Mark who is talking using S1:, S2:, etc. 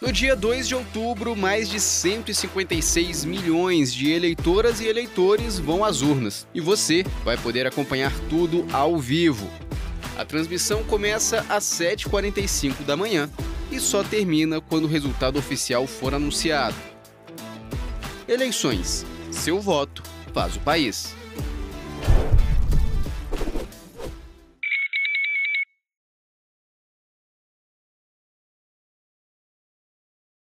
S1: No dia 2 de outubro, mais de 156 milhões de eleitoras e eleitores vão às urnas. E você vai poder acompanhar tudo ao vivo. A transmissão começa às 7h45 da manhã e só termina quando o resultado oficial for anunciado. Eleições. Seu voto faz o país.